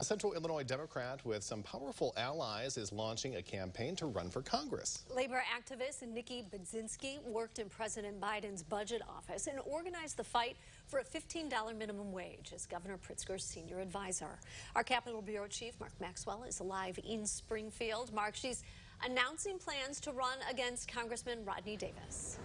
A Central Illinois Democrat with some powerful allies is launching a campaign to run for Congress. Labor activist Nikki Budzinski worked in President Biden's budget office and organized the fight for a $15 minimum wage as Governor Pritzker's senior advisor. Our Capitol Bureau Chief Mark Maxwell is live in Springfield. Mark, she's announcing plans to run against Congressman Rodney Davis.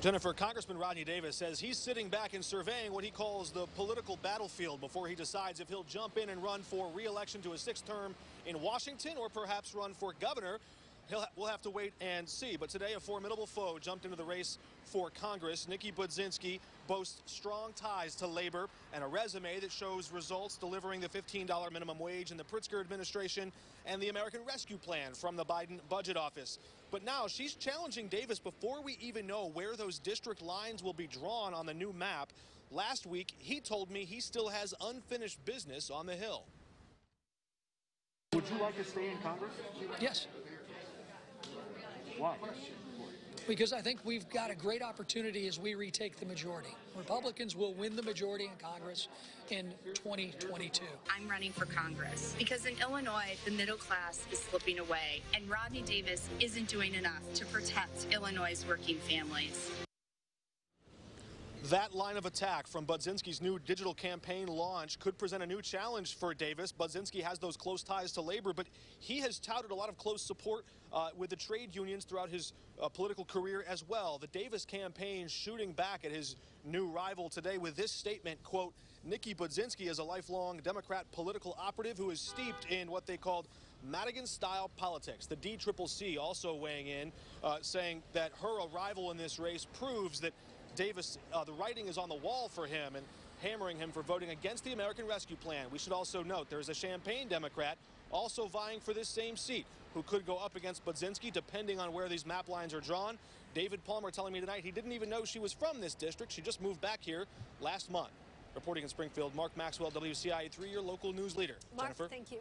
Jennifer, Congressman Rodney Davis says he's sitting back and surveying what he calls the political battlefield before he decides if he'll jump in and run for re-election to a sixth term in Washington or perhaps run for governor. He'll, we'll have to wait and see. But today, a formidable foe jumped into the race for Congress. Nikki Budzinski boasts strong ties to labor and a resume that shows results delivering the $15 minimum wage in the Pritzker administration and the American Rescue Plan from the Biden budget office. But now she's challenging Davis before we even know where those district lines will be drawn on the new map. Last week, he told me he still has unfinished business on the Hill. Would you like to stay in Congress? Yes. Why? Because I think we've got a great opportunity as we retake the majority. Republicans will win the majority in Congress in 2022. I'm running for Congress because in Illinois, the middle class is slipping away, and Rodney Davis isn't doing enough to protect Illinois' working families. That line of attack from Budzinski's new digital campaign launch could present a new challenge for Davis. Budzinski has those close ties to labor, but he has touted a lot of close support uh, with the trade unions throughout his uh, political career as well. The Davis campaign shooting back at his new rival today with this statement, quote, Nikki Budzinski is a lifelong Democrat political operative who is steeped in what they called Madigan-style politics. The DCCC also weighing in, uh, saying that her arrival in this race proves that Davis, uh, the writing is on the wall for him and hammering him for voting against the American Rescue Plan. We should also note there's a Champaign Democrat also vying for this same seat who could go up against Budzinski depending on where these map lines are drawn. David Palmer telling me tonight he didn't even know she was from this district. She just moved back here last month. Reporting in Springfield, Mark Maxwell, WCIA 3, your local news leader. Mark, Jennifer? thank you.